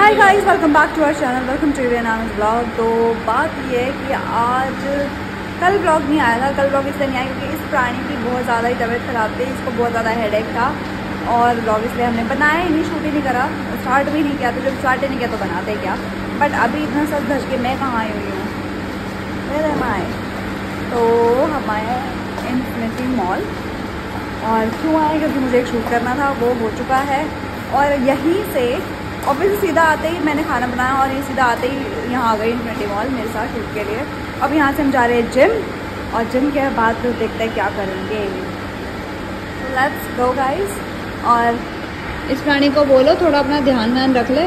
Hi guys welcome back to our channel welcome to नाम blog तो बात ये है कि आज कल ब्लॉग नहीं आया था। कल ब्लॉग इसलिए नहीं आया क्योंकि इस प्राणी की बहुत ज़्यादा ही तबीयत खराब थी। इसको बहुत ज़्यादा हेडेक था और ब्लॉग इसलिए हमने बनाया ही नहीं शूट ही नहीं करा। स्टार्ट भी नहीं किया तो जब स्टार्ट ही नहीं किया तो बनाते क्या? बट अभी इतना सब धस के मैं कहाँ आई हुई हूँ? मेरे हम आए तो हम आए इन्फिनिटी मॉल और क्यों आए? क्योंकि मुझे एक शूट करना था, वो हो चुका है। और यहीं से ऑफ़िस सीधा आते ही मैंने खाना बनाया और ये सीधा आते ही यहाँ आ गई इन्फिनिटी मॉल मेरे साथ शूट के लिए। अब यहाँ से हम जा रहे हैं जिम और जिम के बाद फिर देखते हैं क्या करेंगे। लेट्स गो गाइस और इस प्राणी को बोलो थोड़ा अपना ध्यान व्यान रख ले।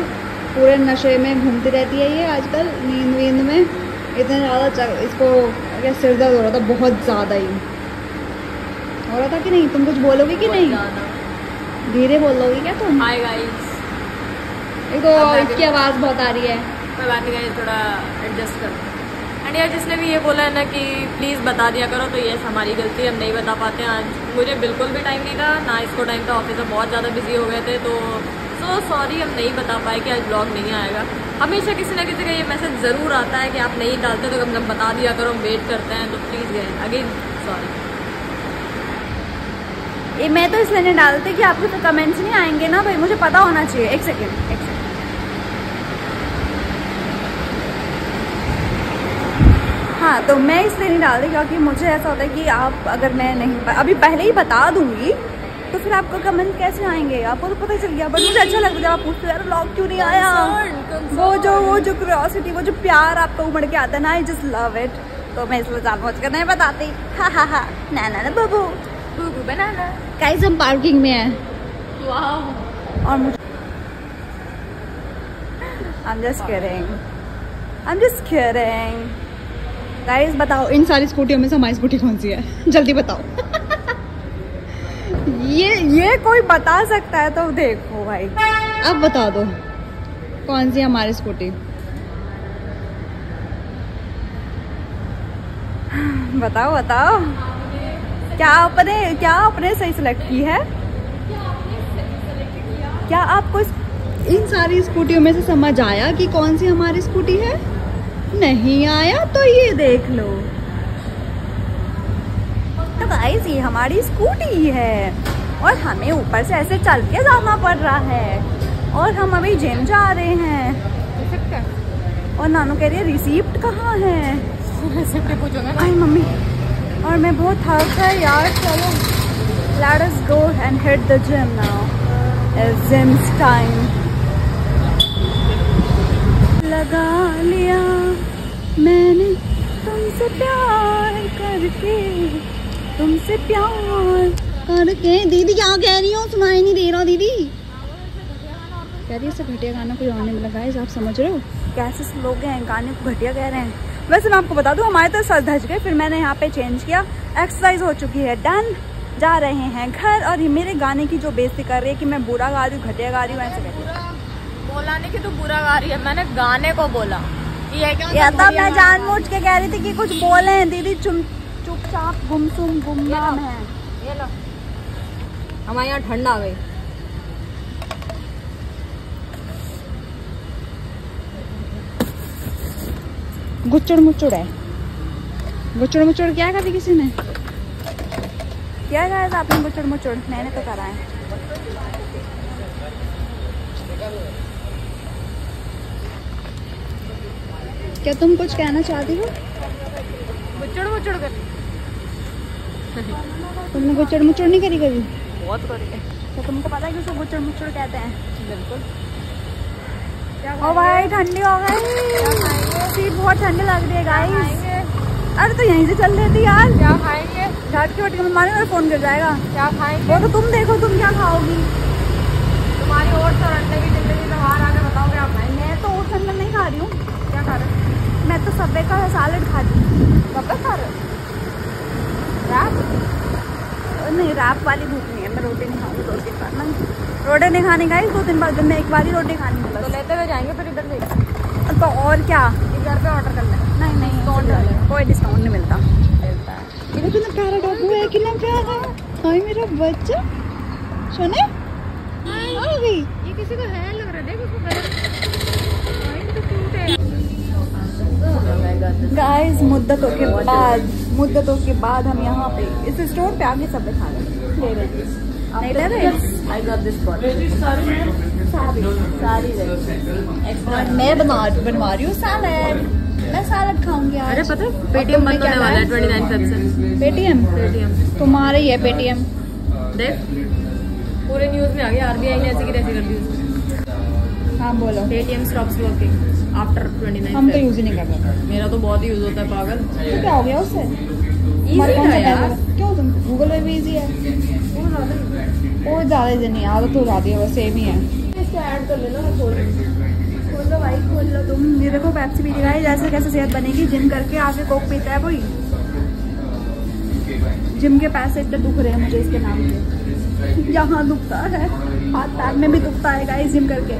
पूरे नशे में घूमती रहती है ये आजकल नींद वींद में। इतना ज़्यादा इसको क्या सिर दर्द हो रहा था बहुत ज़्यादा ही। हो रहा था कि नहीं? तुम कुछ बोलोगे कि नहीं? धीरे बोलोगे क्या तुम? हाय गाइस तो इसकी आवाज़ बहुत आ रही है। कोई बात नहीं थोड़ा एडजस्ट कर। एंड यार जिसने भी ये बोला है ना कि प्लीज़ बता दिया करो तो ये हमारी गलती हम नहीं बता पाते। आज मुझे बिल्कुल भी टाइम नहीं था ना इसको टाइम था ऑफ़िस में बहुत ज़्यादा बिज़ी हो गए थे तो सो सॉरी हम नहीं बता पाए कि आज ब्लॉग नहीं आएगा। हमेशा किसी ना किसी का ये मैसेज ज़रूर आता है कि आप नहीं डालते तो कम बता दिया करो हम वेट करते हैं तो प्लीज़ गए। अगेन सॉरी ये मैं तो इसलिए नहीं डालती कि आपके तो कमेंट्स नहीं आएँगे ना भाई मुझे पता होना चाहिए। एक सेकेंड एक सेकेंड हाँ तो मैं इसलिए नहीं डाल रही क्योंकि मुझे ऐसा होता है कि आप अगर मैं नहीं अभी पहले ही बता दूँगी तो फिर आपको कमेंट कैसे आएँगे? आपको तो पता ही चल गया बट मुझे अच्छा लगता है आप पूछते यार ब्लॉग क्यों नहीं आया? वो जो वो जो क्यूरियोसिटी वो जो प्यार आपको उमड़ के आता है ना आई जस्ट लव इट तो मैं इसलिए जान कर नहीं बताती। हा हा हा। ना ना बबू। बबू बनाना। गाइस हम पार्किंग में हैं। और मुझे I'm just kidding. I'm just kidding. Guys बताओ, इन सारी स्कूटियों में से हमारी स्कूटी कौन सी है? जल्दी बताओ। ये ये कोई बता सकता है तो देखो भाई। अब बता दो, कौन सी हमारी स्कूटी? बताओ बताओ। क्या आपने क्या आपने सही सिलेक्ट की है? क्या आपको इन सारी स्कूटियों में से समझ आया कि कौन सी हमारी स्कूटी है? नहीं आया तो ये देख लो। तो गाइस ये हमारी स्कूटी है। और हमें ऊपर से ऐसे चल के जाना पड़ रहा है। और हम अभी जिम जा रहे हैं। और नानू कह रही है रिसिप्ट कहाँ है? आई मम्मी और मैं बहुत थक गई यार चलो। Let us go and hit the gym now gyms time लगा लिया। मैंने तुमसे प्यार करके, तुमसे प्यार करके। दीदी, क्या कह रही हो? सुनाई नहीं दे रहा दीदी। कह रही है घटिया गाना कोई आने में लगा आप समझ रहे हो? कैसे लोग हैं, गाने को घटिया कह रहे हैं। वैसे मैं आपको बता दूँ, हमारे तो सर धज गए, फिर मैंने यहाँ पे चेंज किया। एक्सरसाइज हो चुकी है डन जा रहे हैं घर, और ये मेरे गाने की जो बेइज्जती कर रही है कि मैं बुरा गा रही हूँ, घटिया गा रही हूँ, ऐसे कहती बोला नहीं कि तू बुरा गा रही है। मैंने गाने को बोला। ये क्या तो मैं जान मुझ के कह रही थी कि कुछ बोले हैं। दीदी चुप चुपचाप गुमसुम गुमनाम है। ये लो। हमारे यहाँ ठंड आ गई। गुच्चड़ मुच्चड़ है। गुच्चड़ मुच्चड़ क्या कभी किसी ने? क्या कहा था आपने गुच्चड़ मुच्चड़। मैंने तो करा है। क्या तुम कुछ कहना चाहती हो? मुचड़ मुचड़ कर। तुमने गुचड़ मुचड़ नहीं करी कभी? बहुत करी है। तो तुमको पता है कि उसको गुचड़ मुचड़ कहते हैं। बिल्कुल। ओ भाई ठंडी हो गई। बहुत ठंडी लग रही है गाइस अरे तो यहीं से चल रही थी यार। क्या खाएँगे? झट के बट के मारे मेरा फ़ोन गिर जाएगा। क्या खाएँगे? वो तो तुम देखो तुम क्या खाओगी? तुम्हारी और और अंडे की ज़िंदगी में बाहर आके बताओ क्या खाएँगे मैं तो ओट्स अंडा नहीं खा रही हूँ। मैं तो सब्बे का सैलड खाती हूँ। सब्बे खा रहे रैप नहीं रैप वाली भूख नहीं है मैं रोटी नहीं खाऊँगी दो तीन बार ना रोटी नहीं खाने का दो तीन बार मैं एक बार ही रोटी खानी तो लेते हुए जाएँगे फिर इधर से तो और क्या? घर पे ऑर्डर कर लें। नहीं नहीं डिस्काउंट कोई डिस्काउंट नहीं मिलता। मिलता है। कितना प्यारा डब्बू है कितना प्यारा हाय मेरा बच्चा। सुने? ये किसी को है लग रहा है देख उसको गाइस मुद्दतों के बाद मुद्दतों के बाद हम यहाँ पे इस स्टोर पे आगे सब खा रहे हैं। मैं बना बनवा रही हूँ सैलड मैं सैलड खाऊँगी आज। अरे पता है पेटीएम बंद होने वाला है ट्वेंटी नाइन फेब से। पेटीएम पेटीएम तुम्हारा ही है पेटीएम देख। पूरे न्यूज़ में आ गया आरबीआई ने ऐसी की तैसी कर दी। हाँ बोलो। Paytm stops working after twenty हम तो यूज़ ही नहीं कर रहे मेरा तो बहुत ही यूज़ होता है पागल। तो क्या हो गया उससे? यार। क्यों तुम? गूगल पे भी इजी है। ज़्यादा इजी नहीं आदत हो जाती है वो सेम ही है। इसको ऐड कर लेना मैं खोल रही खोल लो भाई खोल लो तुम। ये देखो पेप्सी पी रहा है जैसे कैसे सेहत बनेगी जिम करके आके कोक पीता है कोई। जिम के पैसे इतने दुख रहे हैं मुझे इसके नाम के यहाँ दुखता है। हाथ पैर में भी दुखता है गाइस जिम करके।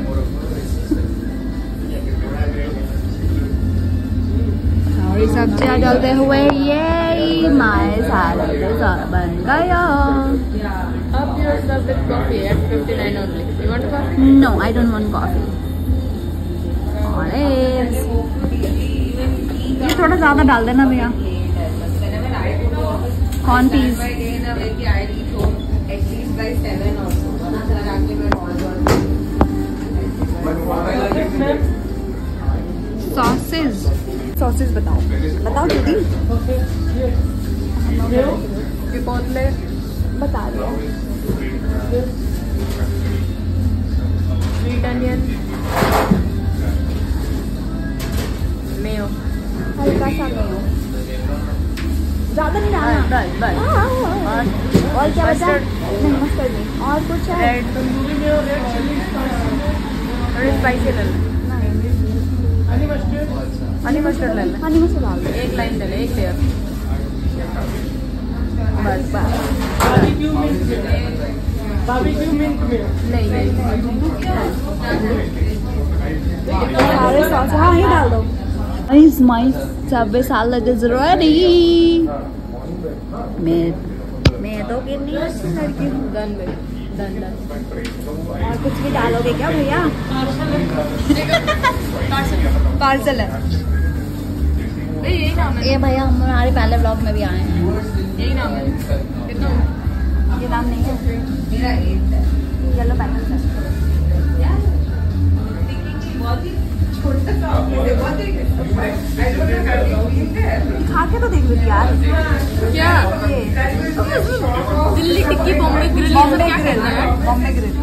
और सब्ज़ियाँ डालते हुए ये माए सैलड बन गया अब your serve with coffee at 59 only. You want coffee? No I don't want coffee ये थोड़ा ज़्यादा डाल देना भैया। कॉर्न पीस सॉसेज सॉसेस बताओ। बताओ दीदी बता दिया स्वीट अनियन मेयो हल्का सा मेयो ज़्यादा नहीं डालना। हाँ, हाँ, हाँ। और क्या बचा नहीं मस्टर्ड नहीं। और कुछ है? Red tandoori mayo red chilli थोड़ी स्पाइसी हनी मस्टर्ड ले ले हनी मसाला डाल एक लाइन ले ले एक लेयर बस बस. नहीं नहीं. सारे सॉस हाँ ही डाल दो. Guys, my Subway salad is ready. मैं मैं तो कितनी अच्छी लड़की हूँ और कुछ भी डालोगे क्या भैया? पार्सल है। है ये भैया, हम हमारे पहले ब्लॉग में भी आए हैं। यही नाम है। ये नाम नहीं है येलो पैकेट खा के तो देख लो यार। क्या? Delhi tikki Bombay grill Bombay grill Bombay grill.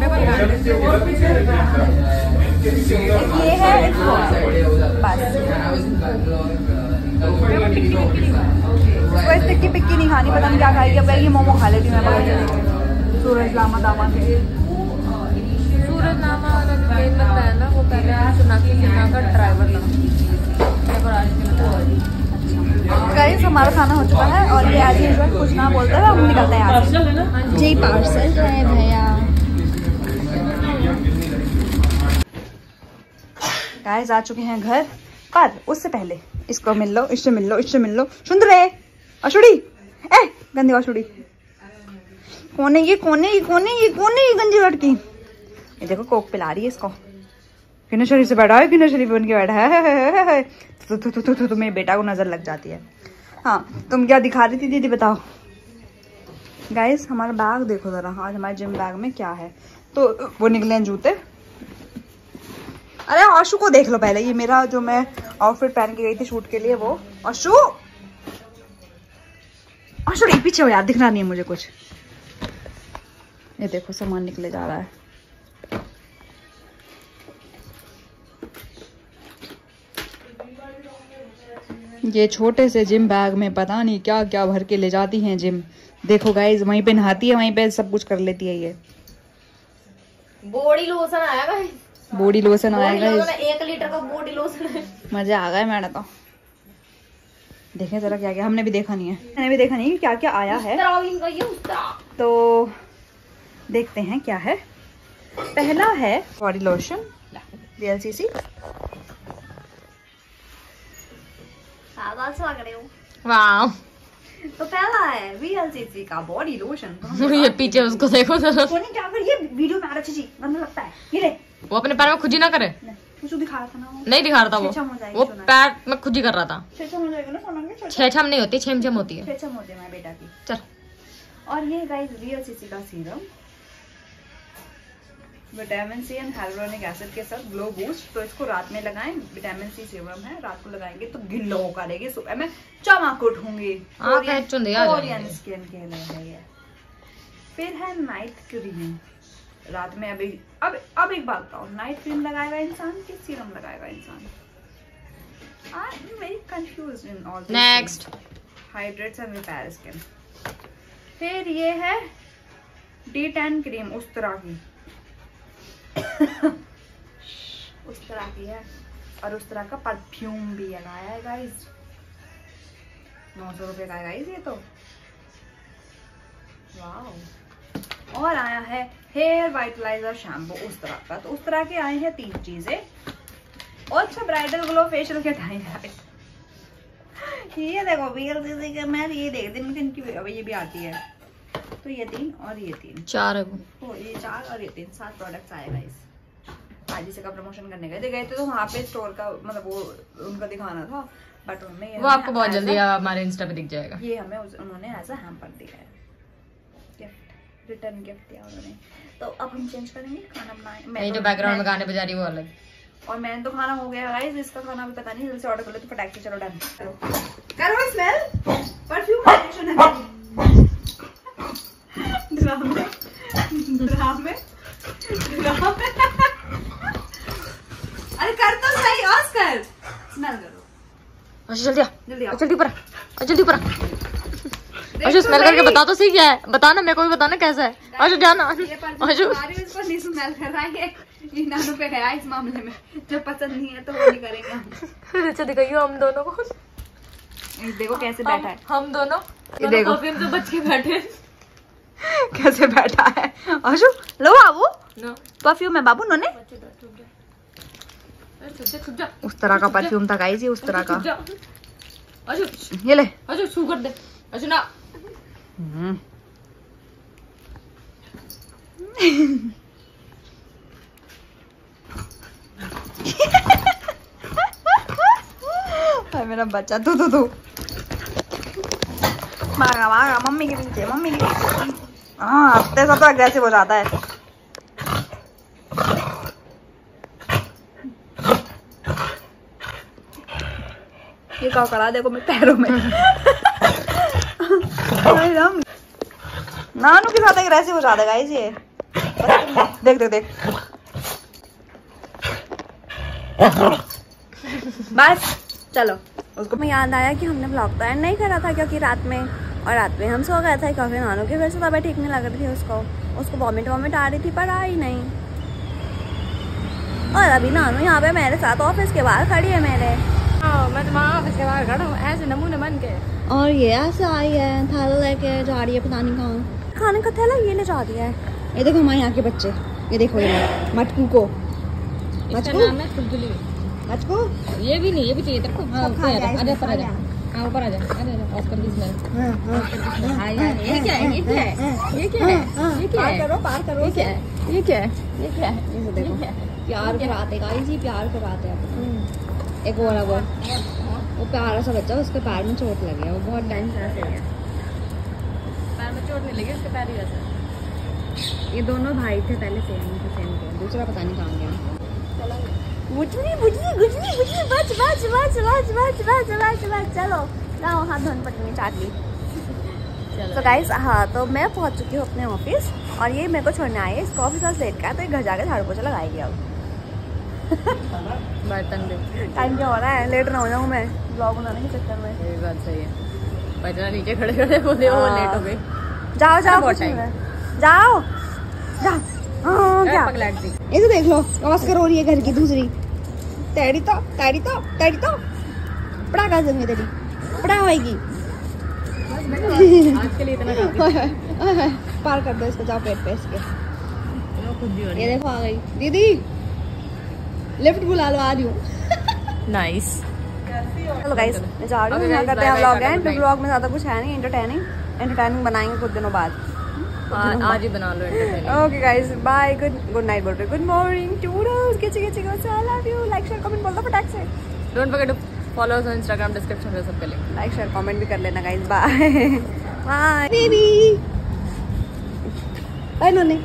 ये है है। बस। टिक्की पिक्की नहीं खानी पता नहीं क्या खाएगी। अब कहेगी मोमो खा लेती मैं सूरज लामा दामा। के सूरज है गाइस हमारा खाना हो चुका है और ये कुछ ना हैं जी पार्सल है, भैया। गाइस आ चुके हैं घर, पर उससे पहले इसको मिल लो, इससे मिल लो, इससे मिल लो। सुन रहे अशुड़ी ए, गंदी अशुड़ी कौन है ये, कौन है ये, कौन है ये, कौन है ये गंदी लड़की ये देखो कोक पिला रही है इसको। किन्ना शरीफ से बैठा है किन्ना शरीफ बन के बैठा है, मेरे बेटा को नज़र लग जाती है। हाँ तुम क्या दिखा रही थी दीदी बताओ। गाइस हमारा बैग देखो जरा आज हमारे जिम बैग में क्या है। तो वो निकले हैं जूते। अरे आशु को देख लो पहले ये मेरा जो मैं आउटफिट पहन के गई थी शूट के लिए वो। आशु! आशु नहीं पीछे हो यार दिखना नहीं है मुझे कुछ। ये देखो सामान निकले जा रहा है। ये छोटे से जिम बैग में पता नहीं क्या क्या भर के ले जाती हैं जिम। देखो गाइज़ वहीं पे नहाती है वहीं पे सब कुछ कर लेती है ये। बॉडी लोशन आया भाई बॉडी लोशन आएगा इस एक लीटर का बॉडी लोशन मज़े आ गए मैंने तो। देखें जरा क्या क्या हमने भी देखा नहीं है। मैंने भी देखा नहीं क्या क्या आया है। तो देखते हैं क्या है। पहला है बॉडी लोशन वाह तो पहला है वीएलसीसी का बॉडी लोशन ये पीछे उसको देखो जरा सोनी क्या कर ये वीडियो में आ रहा चीजी गंदा लगता है। ये ले। वो अपने पैर में खुद ही ना करे। दिखा रहा था ना वो। नहीं दिखा रहा था वो। वो पैर में खुद ही कर रहा था। छेछम हो जाएगा ना सोना के छह छम नहीं होती छम छम होती है। छेछम हो जाए मेरे बेटा की। चल। और ये गाइस वीएलसीसी का serum vitamin C and hyaluronic acid के साथ ग्लो बूस्ट तो इसको रात में लगाएँ। विटामिन सी सीरम है रात को लगाएँगे तो गिल्लो करेगी सुबह में चमक उठूँगी हाँ, कहे कोरियन स्किन के लिए है फिर है नाइट क्रीम। रात में अभी अब अब एक बात बताओ नाइट क्रीम लगाएगा इंसान कि सीरम लगाएगा इंसान? I am very confuse in all next hydrates and repair skin फिर ये है डी टेन क्रीम उस तरह की। उस तरह की है। और उस तरह का परफ्यूम भी लगाया है गाइस नौ सौ रुपये का गाइस ये तो। वाह और आया है हेयर वाइटलाइजर शैम्पू उस तरह का। तो उस तरह के आए हैं तीन चीज़ें। और अच्छा ब्राइडल ग्लो फेशियल के टाइम ये देखो वीएलसीसी का मैं ये देख दिन दिन की अब ये भी आती है। तो ये तीन और ये तीन। चार है वो। ये चार और ये तीन सात प्रोडक्ट्स आएगा इस आज से का प्रमोशन करने गए थे। गए थे तो वहाँ पे स्टोर का मतलब वो उनका दिखाना था बट उनमें वो आपको बहुत जल्दी हमारे इंस्टा पे दिख जाएगा। ये हमें उन्होंने एज अ हैम्पर दिया है। गिफ्ट रिटर्न गिफ्ट दिया उन्होंने। तो अब हम चेंज करेंगे खाना बनाए। मैं तो- बैकग्राउंड में गाने बजा रही है वो अलग। और मैंने तो खाना हो गया गाइस इसका खाना भी पता नहीं जल्दी से ऑर्डर कर लो तो फटाक से चलो डन करो करो स्मेल परफ्यूम वाइब्रेशन है अरे कर तो सही ऑस्कर। स्मेल करो। अच्छा जल्दी आ। जल्दी जल्दी ऊपर आ। अच्छा जल्दी ऊपर अच्छा तो स्मेल करके बता तो सही क्या है। बताना मेरे को भी बताना कैसा है। अच्छा जाना। परफ्यूम अच्छा। इसको नहीं स्मेल कर रहा है। ये नानू पे गया इस मामले में। जब पसंद नहीं है तो वो नहीं करेंगे। हम अच्छा दिखाइए हम दोनों को। देखो कैसे बैठा है। हम, दोनों। देखो। से बच के बैठे। कैसे बैठा है? आशु लो बाबू। ना परफ्यूम है बाबू उन्होंने। उस तरह का परफ्यूम था गाइस ये उस तरह का। ये ले। कर दे। ना। हाय मेरा बच्चा तू तू तू। मांगा मांगा मम्मी के पीछे मम्मी के पीछे। हाँ हफ़्ते से तो अग्रेसिव हो जाता है। ये कहा करा देखो मेरे पैरों में। नानू के साथ अग्रेसिव हो जाता है गाइस ये। देख देख देख। बस चलो। उसको मैं याद आया कि हमने ब्लॉग तो एंड नहीं करा था क्योंकि रात में और रात में हम सो गए थे क्योंकि नानू की फिर से तबीयत ठीक नहीं लग रही थी उसको। उसको वॉमिट वॉमिट आ रही थी पर आई नहीं। और अभी नानू यहाँ पे मेरे साथ ऑफ़िस के बाहर खड़ी है मेरे। हाँ, मैं तुम्हारा ऑफ़िस के बाहर खड़ा हूँ ऐसे नमूने बन के। और ये ऐसे आई है थाला लेके जा रही है पता नहीं कहाँ। खाने का थैला ये ले जा दिया है। ये देखो हमारे यहाँ के बच्चे ये देखो ये मटकू को। मटकू? नाम है मटकू? ये भी नहीं ये भी चाहिए तेरे को। हाँ ऊपर आ जा हाँ ऑस्कर की स्मेल हाँ, हाँ, हाँ यार ये क्या है? ये क्या है? ये क्या है? हाँ, ये क्या है? करो पार करो ये क्या है? ये क्या है? ये क्या है? ये देखो। ये है? प्यार कराते गाइस ही प्यार कराते हैं। एक और वो वो प्यारा सा बच्चा उसके पैर में चोट लगी है। वो बहुत टाइम से ऐसे है। पैर में चोट नहीं लगी उसके पैर ही वैसा। ये दोनों भाई थे पहले सेम सेम थे दूसरा पता नहीं कहाँ गया। बुझनी बुझनी बुझनी बुझनी बच बच बच बच बच बच बच बच चलो। लाओ हाथ धोने पटनी चाट ली। तो गाइस हाँ तो मैं पहुँच चुकी हूँ अपने ऑफ़िस और ये मेरे को छोड़ने आई है। इसका ऑफ़िस आज लेट का तो ये घर जाके झाड़ू पोछा लगाएगी अब। बर्तन दे टाइम क्या हो रहा है? लेट ना हो जाऊँ मैं। ब्लॉग बनाने के चक्कर में। ये बात सही है। नीचे खड़े खड़े बोले वो हाँ। लेट हो गई। जाओ जाओ बहुत। है। जाओ। जाओ। हाँ, क्या? तो देख लो। ऑस्कर हो रही है घर की दूसरी। तेरी तो तेरी तो तेरी तो। पड़ा कर दूँगी तेरी? पड़ा होएगी। आज के लिए इतना काफ़ी। ओए, ओए, ओए, पार कर दो इसको जाओ पेट पे इसके। खुद भी रही ये देखो आ गई। दीदी लिफ्ट बुला लो आ रही हूँ। नाइस चलो गाइस मैं जा रही हूँ करते हैं व्लॉग एंड व्लॉग में ज़्यादा कुछ है नहीं एंटरटेनिंग एंटरटेनिंग बनाएँगे कुछ दिनों बाद। आज ही बना लो okay guys bye good good night बोल रहे गुड मॉर्निंग टूडोस किची किची को I love you like share comment बोल दो फटाक से। Don't forget to follow us on Instagram description में सबके लिंक लाइक शेयर कमेंट भी कर लेना guys bye bye baby bye नोनी